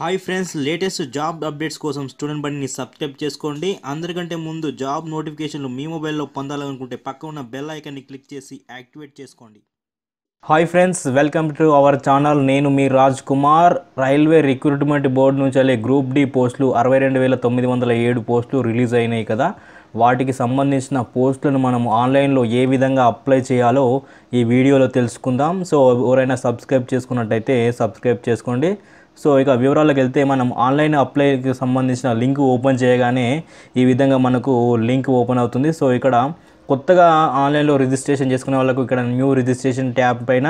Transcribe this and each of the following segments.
Hi friends latest job updates కోసం student బండిని subscribe చేసుకోండి. అందరికంటే ముందు జాబ్ నోటిఫికేషన్లు మీ మొబైల్లో పొందాలనుకుంటే పక్క ఉన్న బెల్ ఐకాన్ని క్లిక్ చేసి యాక్టివేట్ చేసుకోండి. Hi friends welcome to our channel నేను మీ Raj Kumar. Railway recruitment board నుంచి వెళ్ళే గ్రూప్ డి పోస్టులు అరవై రెండు వేల తొమ్మిది వందల ఏడు పోస్టులు రిలీజ్ అయినాయి కదా. వాటికి సంబంధించిన పోస్టులను మనం ఆన్లైన్లో ఏ విధంగా అప్లై చేయాలో ఈ వీడియోలో తెలుసుకుందాం. సో ఎవరైనా సబ్స్క్రైబ్ చేసుకున్నట్టయితే సబ్స్క్రైబ్ చేసుకోండి. సో ఇక వివరాలకు వెళ్తే మనం ఆన్లైన్ అప్లైకి సంబంధించిన లింక్ ఓపెన్ చేయగానే ఈ విధంగా మనకు లింక్ ఓపెన్ అవుతుంది. సో ఇక్కడ కొత్తగా ఆన్లైన్లో రిజిస్ట్రేషన్ చేసుకునే వాళ్ళకు ఇక్కడ న్యూ రిజిస్ట్రేషన్ ట్యాబ్ పైన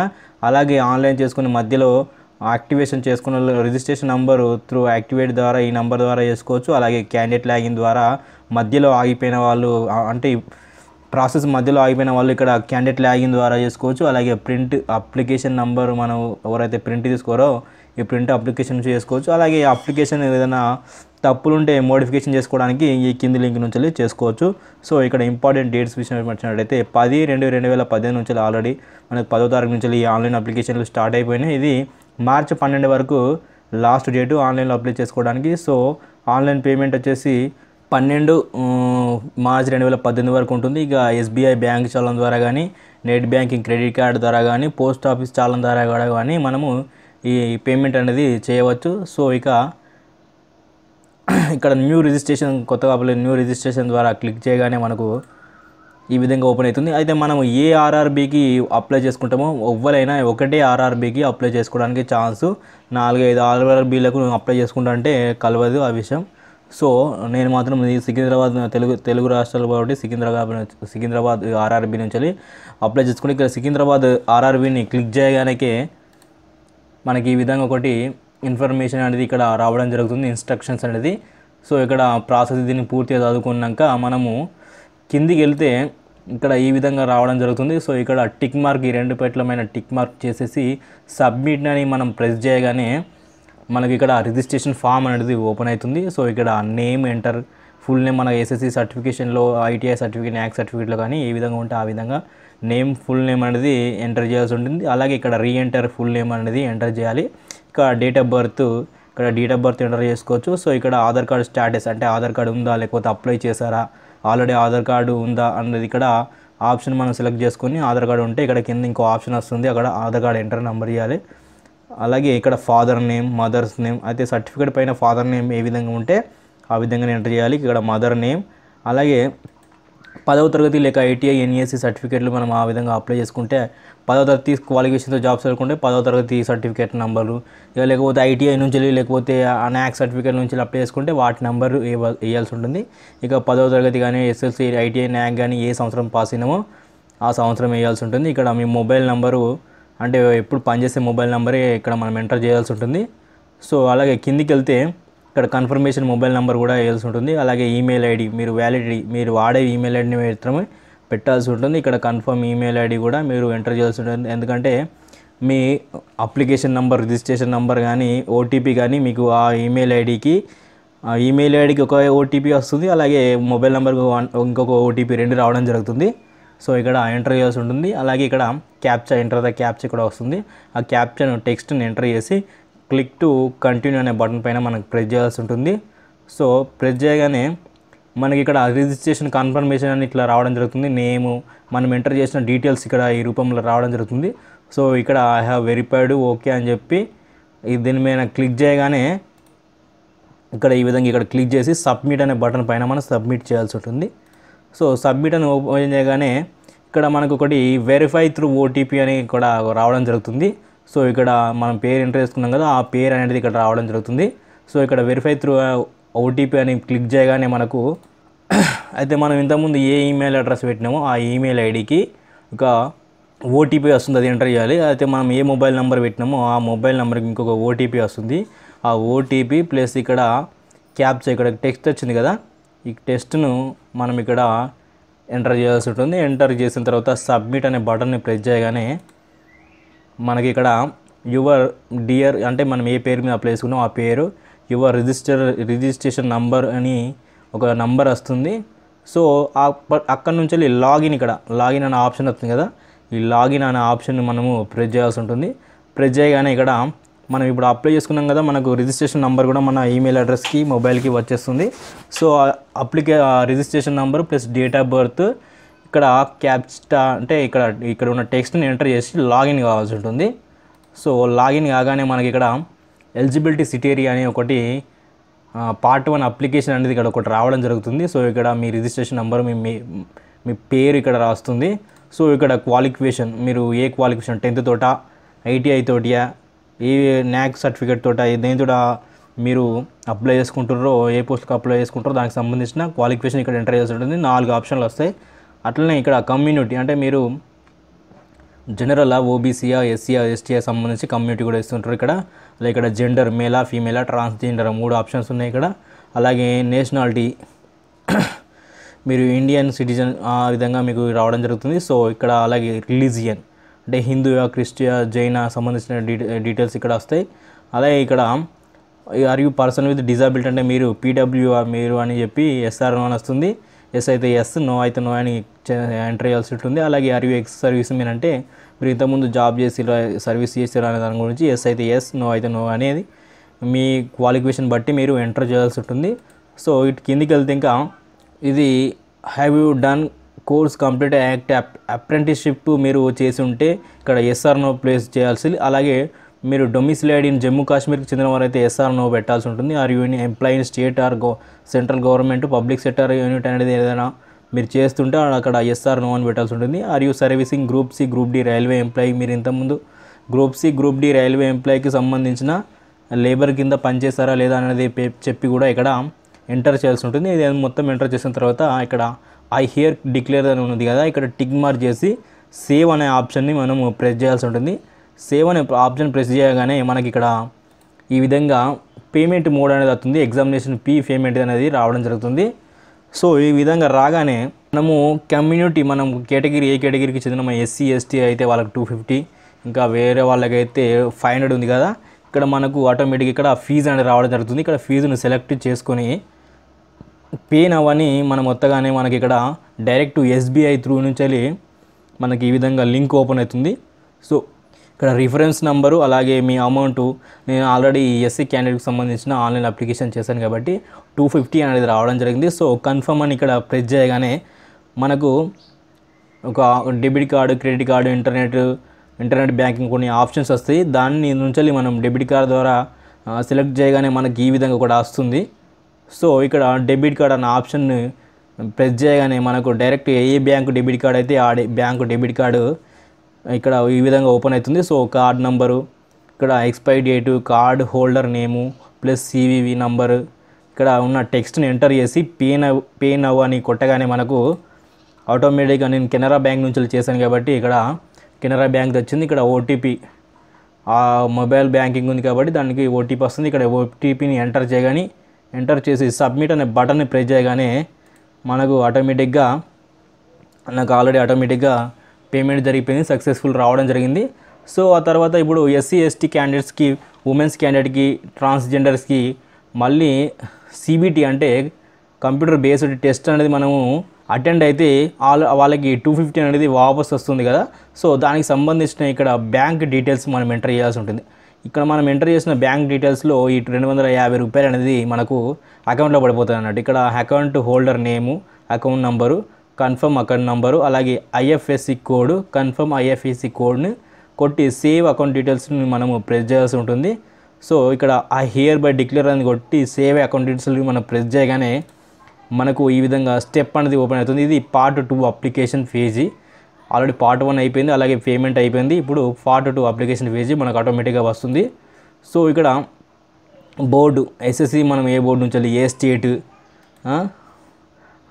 అలాగే ఆన్లైన్ చేసుకునే మధ్యలో యాక్టివేషన్ చేసుకున్న వాళ్ళు రిజిస్ట్రేషన్ నంబరు త్రూ యాక్టివేట్ ద్వారా ఈ నంబర్ ద్వారా చేసుకోవచ్చు. అలాగే క్యాండిడేట్ లాగిన్ ద్వారా మధ్యలో ఆగిపోయిన వాళ్ళు అంటే ప్రాసెస్ మధ్యలో ఆగిపోయిన వాళ్ళు ఇక్కడ క్యాండిడేట్ లాగిన్ ద్వారా చేసుకోవచ్చు. అలాగే ప్రింట్ అప్లికేషన్ నంబర్ మనం ఎవరైతే ప్రింట్ తీసుకోరో ఈ ప్రింట్ అప్లికేషన్ చేసుకోవచ్చు. అలాగే అప్లికేషన్ ఏదైనా తప్పులుంటే మోడిఫికేషన్ చేసుకోవడానికి ఈ కింది లింక్ నుంచి చేసుకోవచ్చు. సో ఇక్కడ ఇంపార్టెంట్ డేట్స్ విషయం వచ్చినట్లయితే పది రెండు రెండు వేల పదిహేను నుంచి ఆల్రెడీ మనకి పదో తారీఖు నుంచి ఈ ఆన్లైన్ అప్లికేషన్లు స్టార్ట్ అయిపోయినాయి. ఇది మార్చి పన్నెండు వరకు లాస్ట్ డేటు ఆన్లైన్లో అప్లై చేసుకోవడానికి. సో ఆన్లైన్ పేమెంట్ వచ్చేసి పన్నెండు మార్చి రెండు వేల పద్దెనిమిది వరకు ఉంటుంది. ఇక ఎస్బీఐ బ్యాంక్ చాలం ద్వారా కానీ నెట్ బ్యాంకింగ్ క్రెడిట్ కార్డ్ ద్వారా కానీ పోస్ట్ ఆఫీస్ చాలం ద్వారా కూడా కానీ మనము ఈ పేమెంట్ అనేది చేయవచ్చు. సో ఇక ఇక్కడ న్యూ రిజిస్ట్రేషన్ కొత్తగా అప్లై న్యూ రిజిస్ట్రేషన్ ద్వారా క్లిక్ చేయగానే మనకు ఈ విధంగా ఓపెన్ అవుతుంది. అయితే మనం ఏ ఆర్ఆర్బీకి అప్లై చేసుకుంటామో ఎవ్వరైనా ఒకటే ఆర్ఆర్బీకి అప్లై చేసుకోవడానికి ఛాన్స్. నాలుగైదు ఆర్ఆర్బీలకు అప్లై చేసుకుంటా అంటే కలవదు ఆ విషయం. సో నేను మాత్రం సికింద్రాబాద్ తెలుగు తెలుగు రాష్ట్రాలు కాబట్టి సికింద్రాబాద్ సికింద్రాబాద్ ఆర్ఆర్బీ నుంచి వెళ్ళి అప్లై చేసుకుని ఇక్కడ సికింద్రాబాద్ ఆర్ఆర్బీని క్లిక్ చేయగానే మనకి ఈ విధంగా ఒకటి ఇన్ఫర్మేషన్ అనేది ఇక్కడ రావడం జరుగుతుంది ఇన్స్ట్రక్షన్స్ అనేది. సో ఇక్కడ ప్రాసెస్ దీన్ని పూర్తిగా చదువుకున్నాక మనము కిందికి వెళ్తే ఇక్కడ ఈ విధంగా రావడం జరుగుతుంది. సో ఇక్కడ టిక్ మార్క్ ఈ రెండు పెట్లమైన టిక్ మార్క్ చేసేసి సబ్మిట్ అని మనం ప్రెస్ చేయగానే మనకి ఇక్కడ రిజిస్ట్రేషన్ ఫామ్ అనేది ఓపెన్ అవుతుంది. సో ఇక్కడ నేమ్ ఎంటర్ ఫుల్ నేమ్ మన ఎస్ఎస్సి సర్టిఫికేషన్లో ఐటీఐ సర్టిఫికేట్ న్యాక్ సర్టిఫికేట్లో కానీ ఏ విధంగా ఉంటే ఆ విధంగా నేమ్ ఫుల్ నేమ్ అనేది ఎంటర్ చేయాల్సి ఉంటుంది. అలాగే ఇక్కడ రీ ఎంటర్ ఫుల్ నేమ్ అనేది ఎంటర్ చేయాలి. ఇక్కడ డేట్ ఆఫ్ బర్త్ ఇక్కడ డేట్ ఆఫ్ బర్త్ ఎంటర్ చేసుకోవచ్చు. సో ఇక్కడ ఆధార్ కార్డు స్టాటస్ అంటే ఆధార్ కార్డు ఉందా లేకపోతే అప్లై చేశారా ఆల్రెడీ ఆధార్ కార్డు ఉందా అన్నది ఇక్కడ ఆప్షన్ మనం సెలెక్ట్ చేసుకొని ఆధార్ కార్డు ఉంటే ఇక్కడ కింద ఇంకో ఆప్షన్ వస్తుంది. అక్కడ ఆధార్ కార్డు ఎంటర్ నెంబర్ ఇవ్వాలి అలాగే ఇక్కడ ఫాదర్ నేమ్ మదర్స్ నేమ్ అయితే సర్టిఫికేట్ పైన ఫాదర్ నేమ్ ఏ విధంగా ఉంటే ఆ విధంగా ఎంటర్ చేయాలి. ఇక్కడ మదర్ నేమ్ అలాగే పదవ తరగతి లేక ఐటీఐ ఎన్ఈఎస్సి సర్టిఫికేట్లు మనం ఆ విధంగా అప్లై చేసుకుంటే పదవ తరగతి క్వాలిఫికేషన్తో జాబ్స్ చదువుకుంటే పదవ తరగతి సర్టిఫికేట్ నెంబరు ఇక లేకపోతే ఐటీఐ నుంచి లేకపోతే నాక్ సర్టిఫికేట్ నుంచి అప్లై చేసుకుంటే వాటి నెంబర్ వేయాల్సి ఉంటుంది. ఇక పదవ తరగతి కానీ ఎస్ఎస్సీ ఐటీఐ నాక్ కానీ ఏ సంవత్సరం పాస్ అయినామో ఆ సంవత్సరం వేయాల్సి ఉంటుంది. ఇక్కడ మీ మొబైల్ నెంబరు అంటే ఎప్పుడు పనిచేసే మొబైల్ నెంబరే ఇక్కడ మనం ఎంటర్ చేయాల్సి ఉంటుంది. సో అలాగే కిందికి వెళ్తే ఇక్కడ కన్ఫర్మేషన్ మొబైల్ నెంబర్ కూడా వేయాల్సి ఉంటుంది. అలాగే ఈమెయిల్ ఐడి మీరు వ్యాలిడిటీ మీరు వాడే ఈమెయిల్ ఐడిని మాత్రమే పెట్టాల్సి ఉంటుంది. ఇక్కడ కన్ఫర్మ్ ఈమెయిల్ ఐడి కూడా మీరు ఎంటర్ చేయాల్సి ఉంటుంది. ఎందుకంటే మీ అప్లికేషన్ నెంబర్ రిజిస్ట్రేషన్ నెంబర్ కానీ ఓటీపీ కానీ మీకు ఆ ఈమెయిల్ ఐడికి ఆ ఈమెయిల్ ఐడికి ఒక ఓటీపీ వస్తుంది. అలాగే మొబైల్ నెంబర్కి ఇంకొక ఓటీపీ రెండు రావడం జరుగుతుంది. సో ఇక్కడ ఎంటర్ చేయాల్సి ఉంటుంది. అలాగే ఇక్కడ క్యాప్చా ఎంటర్ ద క్యాప్చా కూడా వస్తుంది. ఆ క్యాప్చాను టెక్స్ట్ని ఎంటర్ చేసి క్లిక్ టు కంటిన్యూ అనే బటన్ పైన మనకు ప్రెస్ చేయాల్సి ఉంటుంది. సో ప్రెస్ చేయగానే మనకి ఇక్కడ రిజిస్ట్రేషన్ కన్ఫర్మేషన్ అని ఇట్లా రావడం జరుగుతుంది. నేము మనం ఎంటర్ చేసిన డీటెయిల్స్ ఇక్కడ ఈ రూపంలో రావడం జరుగుతుంది. సో ఇక్కడ ఐ హ్యావ్ వెరిఫైడ్ ఓకే అని చెప్పి దీని మీద క్లిక్ చేయగానే ఇక్కడ ఈ విధంగా ఇక్కడ క్లిక్ చేసి సబ్మిట్ అనే బటన్ పైన మనం సబ్మిట్ చేయాల్సి ఉంటుంది. సో సబ్మిట్ అని ఓపెన్ చేయగానే ఇక్కడ మనకు ఒకటి వెరిఫై త్రూ ఓటీపీ అని కూడా రావడం జరుగుతుంది. సో ఇక్కడ మనం పేరు ఎంటర్ చేసుకున్నాం కదా ఆ పేరు అనేది ఇక్కడ రావడం జరుగుతుంది. సో ఇక్కడ వెరిఫై త్రూ ఓటీపీ అని క్లిక్ చేయగానే మనకు అయితే మనం ఇంతకుముందు ఏ ఈమెయిల్ అడ్రస్ పెట్టినామో ఆ ఈమెయిల్ ఐడికి ఒక ఓటీపీ వస్తుంది అది ఎంటర్ చేయాలి. అయితే మనం ఏ మొబైల్ నెంబర్ పెట్టినామో ఆ మొబైల్ నెంబర్కి ఇంకొక ఓటీపీ వస్తుంది. ఆ ఓటీపీ ప్లస్ ఇక్కడ క్యాప్చా ఇక్కడ టెక్స్ట్ వచ్చింది కదా ఈ టెస్ట్ను మనం ఇక్కడ ఎంటర్ చేయాల్సి ఉంటుంది. ఎంటర్ చేసిన తర్వాత సబ్మిట్ అనే బటన్ని ప్రెస్ చేయగానే మనకి ఇక్కడ యువర్ డియర్ అంటే మనం ఏ పేరు మీద అప్లై చేసుకున్నాం ఆ పేరు యువర్ రిజిస్టర్ రిజిస్ట్రేషన్ నంబర్ అని ఒక నంబర్ వస్తుంది. సో అక్కడ నుంచి వెళ్ళి లాగిన్ ఇక్కడ లాగిన్ అనే ఆప్షన్ వస్తుంది కదా? ఈ లాగిన్ అనే ఆప్షన్ మనము ప్రెస్ చేయాల్సి ఉంటుంది. ప్రెస్ చేయగానే ఇక్కడ మనం ఇప్పుడు అప్లై చేసుకున్నాం కదా మనకు రిజిస్ట్రేషన్ నెంబర్ కూడా మన ఈమెయిల్ అడ్రస్కి మొబైల్కి వచ్చేస్తుంది. So అప్లికే registration number plus date of birth ఇక్కడ క్యాప్స్టా అంటే ఇక్కడ ఇక్కడ ఉన్న టెక్స్ట్ని ఎంటర్ చేసి లాగిన్ కావాల్సి ఉంటుంది. సో లాగిన్ కాగానే మనకి ఇక్కడ ఎలిజిబిలిటీ సిటీరియా అనే ఒకటి పార్ట్ వన్ అప్లికేషన్ అనేది ఇక్కడ ఒకటి రావడం జరుగుతుంది. సో ఇక్కడ మీ రిజిస్ట్రేషన్ నెంబర్ మీ మీ పేరు ఇక్కడ రాస్తుంది. సో ఇక్కడ క్వాలిఫికేషన్ మీరు ఏ క్వాలిఫికేషన్ టెన్త్ తోట ఐటీఐ తోటియా ఏ న్యాక్ సర్టిఫికేట్ తోట దేనితోట మీరు అప్లై చేసుకుంటారో ఏ పోస్ట్కి అప్లై చేసుకుంటారో దానికి సంబంధించిన క్వాలిఫికేషన్ ఇక్కడ ఎంటర్ చేయాల్సి ఉంటుంది. నాలుగు ఆప్షన్లు వస్తాయి. అట్లనే ఇక్కడ కమ్యూనిటీ అంటే మీరు జనరల్ ఓబీసీయా ఎస్సీయా ఎస్టీయా సంబంధించి కమ్యూనిటీ కూడా ఇస్తుంటారు ఇక్కడ. అలాగే ఇక్కడ జెండర్ మేలా ఫీమేలా ట్రాన్స్జెండర్ మూడు ఆప్షన్స్ ఉన్నాయి ఇక్కడ. అలాగే నేషనాలిటీ మీరు ఇండియన్ సిటిజన్ ఆ విధంగా మీకు రావడం జరుగుతుంది. సో ఇక్కడ అలాగే రిలీజియన్ అంటే హిందూయా క్రిస్టియా జైన సంబంధించిన డీటె డీటెయిల్స్ ఇక్కడ వస్తాయి. అలాగే ఇక్కడ are you person with disability అంటే మీరు పీడబ్ల్యూఆర్ మీరు అని చెప్పి ఎస్ఆర్ అని వస్తుంది. ఎస్ అయితే ఎస్ నో అయితే నో అని ఎంటర్ చేయాల్సి ఉంటుంది. అలాగే are you ex serviceman అంటే మీరు ఇంతకుముందు జాబ్ చేసి సర్వీస్ చేసిరా అనే దాని గురించి ఎస్ అయితే ఎస్ నో అయితే నో అనేది మీ క్వాలిఫికేషన్ బట్టి మీరు ఎంటర్ చేయాల్సి ఉంటుంది. సో ఇటు కిందికి వెళ్తే ఇంకా ఇది have you done course complete act apprenticeship మీరు చేసి ఉంటే ఇక్కడ ఎస్ఆర్ నో ప్లేస్ చేయాల్సి అలాగే మీరు డొమిసిలైడ్ ఇన్ జమ్మూ కాశ్మీర్కి చెందిన వారైతే ఎస్ఆర్ నో పెట్టాల్సి ఉంటుంది. Are you in employee state or go central government public sector unit అనేది ఏదైనా మీరు చేస్తుంటే అక్కడ ఎస్ఆర్ నో అని పెట్టాల్సి ఉంటుంది. Are you servicing group C group D railway employee మీరు ఇంతకుముందు group C group D railway ఎంప్లాయీకి సంబంధించిన లేబర్ కింద పనిచేస్తారా లేదా అనేది చెప్పి కూడా ఇక్కడ ఎంటర్ చేయాల్సి ఉంటుంది. ఇది మొత్తం ఎంటర్ చేసిన తర్వాత ఇక్కడ ఐ హియర్ డిక్లేర్ అని ఉంది కదా ఇక్కడ టిక్ మార్క్ చేసి సేవ్ అనే ఆప్షన్ని మనం ప్రెస్ చేయాల్సి ఉంటుంది. సేవ్ అనే ఆప్షన్ ప్రెస్ చేయగానే మనకి ఇక్కడ ఈ విధంగా పేమెంట్ మోడ్ అనేది వస్తుంది. ఎగ్జామినేషన్ ఫీ పేమెంట్ అనేది రావడం జరుగుతుంది. సో ఈ విధంగా రాగానే మనము కమ్యూనిటీ మనం కేటగిరీ ఏ కేటగిరీకి చెందిన మన ఎస్సీ ఎస్టీ అయితే వాళ్ళకి టూ ఫిఫ్టీ ఇంకా వేరే వాళ్ళకైతే ఫైవ్ హండ్రెడ్ ఉంది కదా. ఇక్కడ మనకు ఆటోమేటిక్ ఇక్కడ ఫీజు అనేది రావడం జరుగుతుంది. ఇక్కడ ఫీజును సెలెక్ట్ చేసుకొని పే నవ్వని మనం మొత్తగానే మనకి ఇక్కడ డైరెక్ట్ ఎస్బీఐ త్రూ నుంచి వెళ్ళి మనకి ఈ విధంగా లింక్ ఓపెన్ అవుతుంది. సో ఇక్కడ రిఫరెన్స్ నెంబరు అలాగే మీ అమౌంట్ నేను ఆల్రెడీ ఎస్సీ క్యాండిడేట్కి సంబంధించిన ఆన్లైన్ అప్లికేషన్ చేశాను కాబట్టి టూ ఫిఫ్టీ అనేది రావడం జరిగింది. సో కన్ఫర్మ్ అని ఇక్కడ ప్రెస్ చేయగానే మనకు ఒక debit card credit card internet internet banking కొన్ని ఆప్షన్స్ వస్తాయి. దాన్ని నుంచి మనం డెబిట్ కార్డ్ ద్వారా సెలెక్ట్ చేయగానే మనకి ఈ విధంగా కూడా వస్తుంది. సో ఇక్కడ డెబిట్ కార్డ్ అన్న ఆప్షన్ ప్రెస్ చేయగానే మనకు డైరెక్ట్ ఏ బ్యాంకు డెబిట్ కార్డ్ అయితే ఆ బ్యాంకు డెబిట్ కార్డు ఇక్కడ ఈ విధంగా ఓపెన్ అవుతుంది. సో కార్డ్ నంబరు ఇక్కడ expiry date card holder name plus CVV number ఇక్కడ ఉన్న టెక్స్ట్ని ఎంటర్ చేసి పే నవ్ పే నవ్ అని కొట్టగానే మనకు ఆటోమేటిక్గా నేను కెనరా బ్యాంక్ నుంచి చేశాను కాబట్టి ఇక్కడ కెనరా బ్యాంక్ వచ్చింది ఇక్కడ ఓటీపీ ఆ మొబైల్ బ్యాంకింగ్ ఉంది కాబట్టి దానికి ఓటీపీ వస్తుంది. ఇక్కడ ఓటీపీని ఎంటర్ చేయగానే ఎంటర్ చేసి సబ్మిట్ అనే బటన్ని ప్రెస్ చేయగానే మనకు ఆటోమేటిక్గా నాకు ఆల్రెడీ ఆటోమేటిక్గా పేమెంట్ జరిగిపోయింది సక్సెస్ఫుల్ రావడం జరిగింది. సో ఆ తర్వాత ఇప్పుడు ఎస్సీ ఎస్టీ క్యాండిడేట్స్కి ఉమెన్స్ క్యాండిడేట్కి ట్రాన్స్జెండర్స్కి మళ్ళీ సిబిటి అంటే కంప్యూటర్ బేస్డ్ టెస్ట్ అనేది మనము అటెండ్ అయితే వాళ్ళ వాళ్ళకి టూ ఫిఫ్టీ అనేది వాపస్ వస్తుంది కదా. సో దానికి సంబంధించిన ఇక్కడ బ్యాంక్ డీటెయిల్స్ మనం ఎంటర్ చేయాల్సి ఉంటుంది. ఇక్కడ మనం ఎంటర్ చేసిన బ్యాంక్ డీటెయిల్స్లో ఈ రెండు వందల యాభై రూపాయలు అనేది మనకు అకౌంట్లో పడిపోతుంది అన్నట్టు. ఇక్కడ account holder name account number confirm account number అలాగే ఐఎఫ్ఎస్సి కోడ్ కన్ఫర్మ్ ఐఎఫ్ఎస్సి కోడ్ని కొట్టి సేవ్ అకౌంట్ డీటెయిల్స్ని మనము ప్రెస్ చేయాల్సి ఉంటుంది. సో ఇక్కడ ఆ హియర్ బై డిక్లేర్ అని కొట్టి సేవ్ అకౌంట్ డీటెయిల్స్ని మనం ప్రెస్ చేయగానే మనకు ఈ విధంగా స్టెప్ అనేది ఓపెన్ అవుతుంది. ఇది పార్ట్ టూ అప్లికేషన్ ఫేజీ. ఆల్రెడీ పార్ట్ వన్ అయిపోయింది అలాగే పేమెంట్ అయిపోయింది. ఇప్పుడు పార్ట్ టూ అప్లికేషన్ ఫేజీ మనకు ఆటోమేటిక్గా వస్తుంది. సో ఇక్కడ బోర్డు ఎస్ఎస్సి మనం ఏ బోర్డు నుంచి ఏ స్టేట్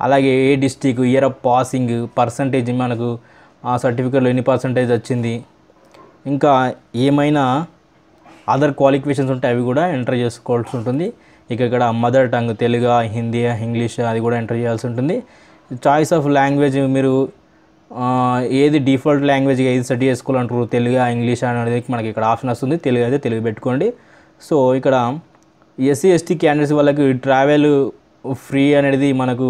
అలాగే ఏ district year of passing percentage మనకు ఆ సర్టిఫికేట్లో ఎన్ని పర్సంటేజ్ వచ్చింది. ఇంకా ఏమైనా అదర్ క్వాలిఫికేషన్స్ ఉంటే అవి కూడా ఎంటర్ చేసుకోవాల్సి ఉంటుంది. ఇక ఇక్కడ mother tongue Telugu Hindi English అది కూడా ఎంటర్ చేయాల్సి ఉంటుంది. చాయిస్ ఆఫ్ లాంగ్వేజ్ మీరు ఏది డిఫాల్ట్ లాంగ్వేజ్ ఏది సెట్ చేసుకోవాలంటారు? తెలుగు ఇంగ్లీష్ అనేది మనకి ఇక్కడ ఆప్షన్ వస్తుంది. తెలుగు అయితే తెలుగు పెట్టుకోండి. సో ఇక్కడ ఎస్సీ ఎస్టీ క్యాండిడేట్స్ వాళ్ళకి ట్రావెల్ ఫ్రీ అనేది మనకు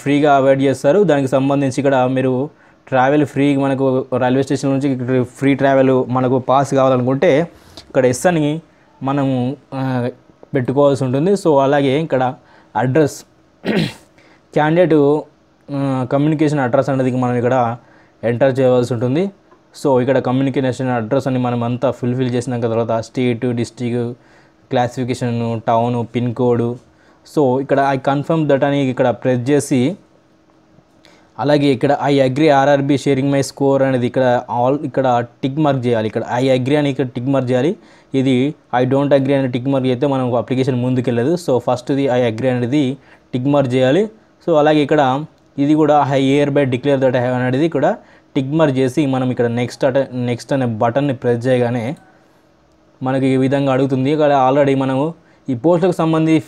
ఫ్రీగా అవాయిడ్ చేస్తారు. దానికి సంబంధించి ఇక్కడ మీరు ట్రావెల్ ఫ్రీ మనకు రైల్వే స్టేషన్ నుంచి ఫ్రీ ట్రావెల్ మనకు పాస్ కావాలనుకుంటే ఇక్కడ ఎస్ అని మనము పెట్టుకోవాల్సి ఉంటుంది. సో అలాగే ఇక్కడ అడ్రస్ క్యాండిడేట్ కమ్యూనికేషన్ అడ్రస్ అనేది మనం ఇక్కడ ఎంటర్ చేయవలసి ఉంటుంది. సో ఇక్కడ కమ్యూనికేషన్ అడ్రస్ అని మనం అంతా ఫుల్ఫిల్ చేసినాక తర్వాత state district classification town pin code so ఇక్కడ ఐ కన్ఫర్మ్ దట్ అని ఇక్కడ ప్రెస్ చేసి అలాగే ఇక్కడ I agree RRB sharing my score అనేది ఇక్కడ ఆల్ ఇక్కడ టిక్ మార్క్ చేయాలి. ఇక్కడ ఐ అగ్రి అని ఇక్కడ టిక్ మార్క్ చేయాలి. ఇది ఐ డోంట్ అగ్రి అని టిక్ మార్క్ చేస్తే మనం అప్లికేషన్ ముందుకెళ్ళదు. సో ఫస్ట్ది ఐ అగ్రి అనేది టిక్ మార్క్ చేయాలి. సో అలాగే ఇక్కడ ఇది కూడా I hereby declare that have అనేది ఇక్కడ టిక్ మార్క్ చేసి మనం ఇక్కడ నెక్స్ట్ అట నెక్స్ట్ అనే బటన్ని ప్రెస్ చేయగానే మనకి ఈ విధంగా అడుగుతుంది. ఇక్కడ ఆల్రెడీ మనము ఈ పోస్టులకు సంబంధించి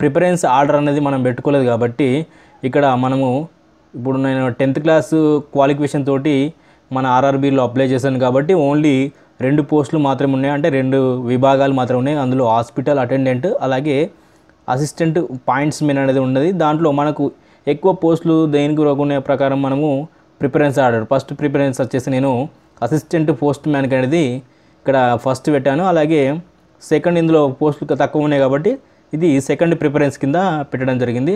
ప్రిఫరెన్స్ ఆర్డర్ అనేది మనం పెట్టుకోలేదు కాబట్టి ఇక్కడ మనము ఇప్పుడు నేను టెన్త్ క్లాస్ క్వాలిఫికేషన్ తోటి మన ఆర్ఆర్బీలో అప్లై చేశాను కాబట్టి ఓన్లీ రెండు పోస్టులు మాత్రమే ఉన్నాయి. అంటే రెండు విభాగాలు మాత్రమే ఉన్నాయి. అందులో హాస్పిటల్ అటెండెంట్ అలాగే అసిస్టెంట్ పాయింట్స్ మెన్ అనేది ఉన్నది. దాంట్లో మనకు ఎక్కువ పోస్టులు దేనికి రోగునే ప్రకారం మనము ప్రిఫరెన్స్ ఆర్డర్. ఫస్ట్ ప్రిఫరెన్స్ వచ్చేసి నేను అసిస్టెంట్ పోస్ట్ మ్యాన్కి అనేది ఇక్కడ ఫస్ట్ పెట్టాను. అలాగే సెకండ్ ఇందులో పోస్టులు తక్కువ ఉన్నాయి కాబట్టి ఇది సెకండ్ ప్రిఫరెన్స్ కింద పెట్టడం జరిగింది.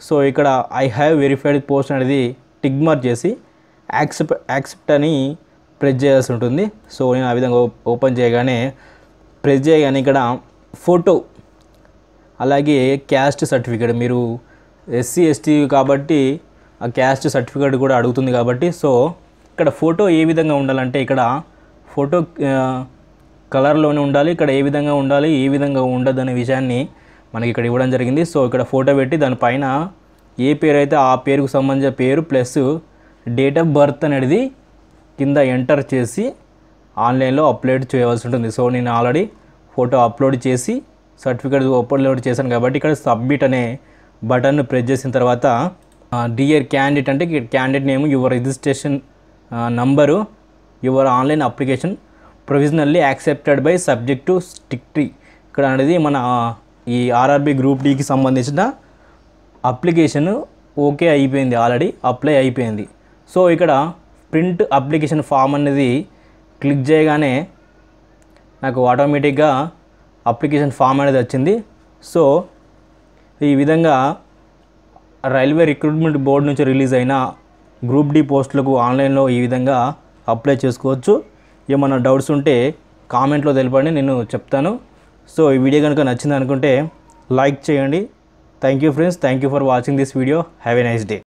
సో ఇక్కడ ఐ హ్యావ్ వెరిఫైడ్ పోస్ట్ అనేది టిక్ మార్క్ చేసి యాక్సెప్ట్ యాక్సెప్ట్ అని ప్రెస్ చేయాల్సి ఉంటుంది. సో నేను ఆ విధంగా ఓ- ఓపెన్ చేయగానే ప్రెస్ చేయగానే ఇక్కడ ఫోటో అలాగే క్యాస్ట్ సర్టిఫికేట్ మీరు ఎస్సీ ఎస్టీ కాబట్టి ఆ క్యాస్ట్ సర్టిఫికేట్ కూడా అడుగుతుంది కాబట్టి. సో ఇక్కడ ఫోటో ఏ విధంగా ఉండాలంటే ఇక్కడ ఫోటో కలర్లోనే ఉండాలి ఇక్కడ ఏ విధంగా ఉండాలి ఏ విధంగా ఉండదు అనే విషయాన్ని మనకి ఇక్కడ ఇవ్వడం జరిగింది. సో ఇక్కడ ఫోటో పెట్టి దానిపైన ఏ పేరు అయితే ఆ పేరుకు సంబంధించిన పేరు ప్లస్ డేట్ ఆఫ్ బర్త్ అనేది కింద ఎంటర్ చేసి ఆన్లైన్లో అప్లోడ్ చేయవలసి ఉంటుంది. సో నేను ఆల్రెడీ ఫోటో అప్లోడ్ చేసి సర్టిఫికేట్ అప్లోడ్ చేశాను కాబట్టి ఇక్కడ సబ్మిట్ అనే బటన్ ప్రెస్ చేసిన తర్వాత డియర్ క్యాండిడేట్ అంటే candidate name your registration number your online application provisionally accepted by subject to strictly ఇక్కడ అనేది మన ఈ ఆర్ఆర్బి గ్రూప్ డికి సంబంధించిన అప్లికేషన్ ఓకే అయిపోయింది ఆల్రెడీ అప్లై అయిపోయింది. సో ఇక్కడ ప్రింట్ అప్లికేషన్ ఫామ్ అనేది క్లిక్ చేయగానే నాకు ఆటోమేటిక్గా అప్లికేషన్ ఫామ్ అనేది వచ్చింది. సో ఈ విధంగా రైల్వే రిక్రూట్మెంట్ బోర్డు నుంచి రిలీజ్ అయిన గ్రూప్ డి పోస్టులకు ఆన్లైన్లో ఈ విధంగా అప్లై చేసుకోవచ్చు. ఏమైనా డౌట్స్ ఉంటే కామెంట్లో తెలపండి నేను చెప్తాను. సో ఈ వీడియో కనుక నచ్చింది అనుకుంటే లైక్ చేయండి. Thank you friends thank you for watching this video have a nice day